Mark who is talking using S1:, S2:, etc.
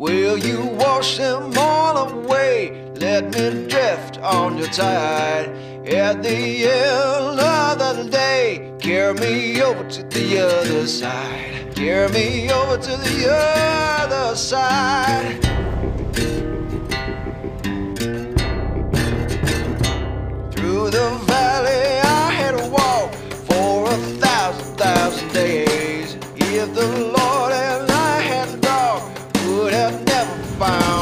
S1: Will you wash them all away? Let me drift on your tide. At the end of the day, carry me over to the other side. Carry me over to the other side. Through the valley, I had to walk for a thousand, thousand days. found.